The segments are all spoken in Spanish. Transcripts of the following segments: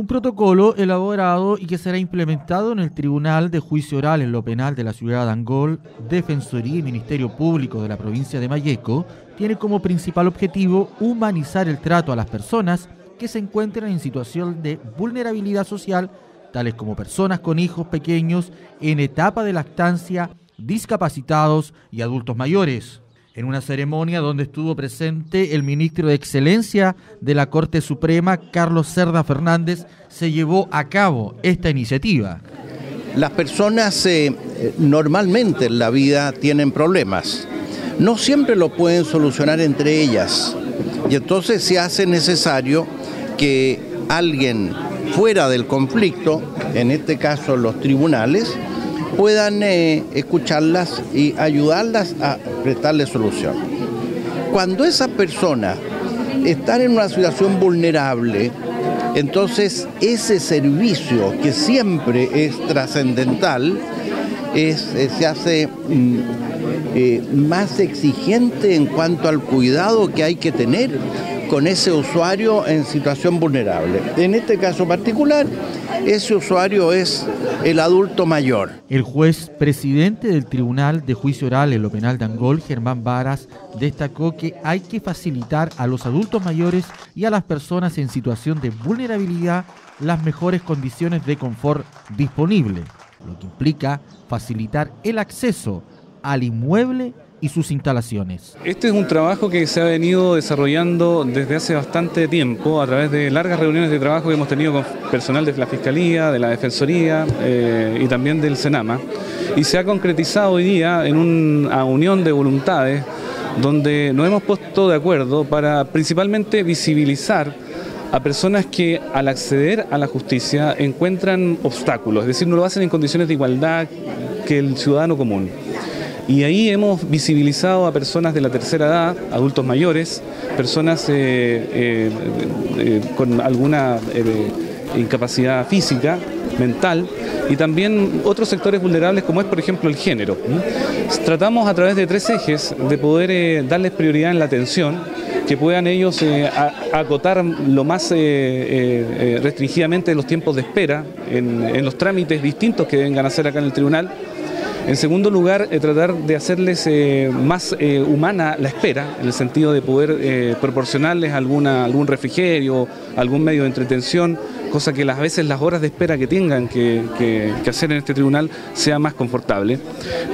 Un protocolo elaborado y que será implementado en el Tribunal de Juicio Oral en lo Penal de la ciudad de Angol, Defensoría y Ministerio Público de la provincia de Mayeco, tiene como principal objetivo humanizar el trato a las personas que se encuentran en situación de vulnerabilidad social, tales como personas con hijos pequeños en etapa de lactancia, discapacitados y adultos mayores en una ceremonia donde estuvo presente el ministro de Excelencia de la Corte Suprema, Carlos Cerda Fernández, se llevó a cabo esta iniciativa. Las personas eh, normalmente en la vida tienen problemas. No siempre lo pueden solucionar entre ellas. Y entonces se hace necesario que alguien fuera del conflicto, en este caso los tribunales, puedan eh, escucharlas y ayudarlas a prestarle solución. Cuando esa persona está en una situación vulnerable, entonces ese servicio que siempre es trascendental eh, se hace mm, eh, más exigente en cuanto al cuidado que hay que tener con ese usuario en situación vulnerable. En este caso particular, ese usuario es el adulto mayor. El juez presidente del Tribunal de Juicio Oral en lo Penal de Angol, Germán Varas, destacó que hay que facilitar a los adultos mayores y a las personas en situación de vulnerabilidad las mejores condiciones de confort disponible, lo que implica facilitar el acceso al inmueble y sus instalaciones. Este es un trabajo que se ha venido desarrollando desde hace bastante tiempo a través de largas reuniones de trabajo que hemos tenido con personal de la Fiscalía, de la Defensoría eh, y también del Senama. Y se ha concretizado hoy día en una unión de voluntades donde nos hemos puesto de acuerdo para principalmente visibilizar a personas que al acceder a la justicia encuentran obstáculos, es decir, no lo hacen en condiciones de igualdad que el ciudadano común. Y ahí hemos visibilizado a personas de la tercera edad, adultos mayores, personas eh, eh, eh, con alguna incapacidad física, mental, y también otros sectores vulnerables como es por ejemplo el género. Tratamos a través de tres ejes de poder darles prioridad en la atención, que puedan ellos acotar lo más restringidamente los tiempos de espera en, en los trámites distintos que vengan a hacer acá en el tribunal en segundo lugar, eh, tratar de hacerles eh, más eh, humana la espera, en el sentido de poder proporcionarles algún refrigerio, algún medio de entretención, cosa que a veces las horas de espera que tengan que, hacer en este tribunal sea más confortable.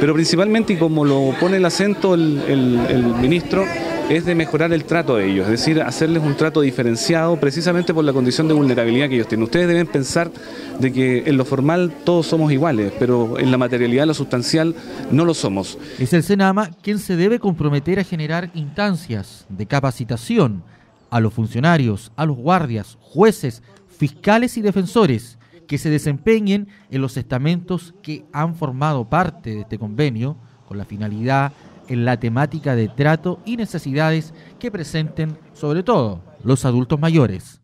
Pero principalmente, y como lo pone el acento el ministro, es de mejorar el trato de ellos, es decir, hacerles un trato diferenciado precisamente por la condición de vulnerabilidad que ellos tienen. Ustedes deben pensar de que en lo formal todos somos iguales, pero en la materialidad, lo sustancial, no lo somos. Es el Senama quien se debe comprometer a generar instancias de capacitación a los funcionarios, a los guardias, jueces, fiscales y defensores que se desempeñen en los estamentos que han formado parte de este convenio con la finalidad en la temática de trato y necesidades que presenten sobre todo los adultos mayores.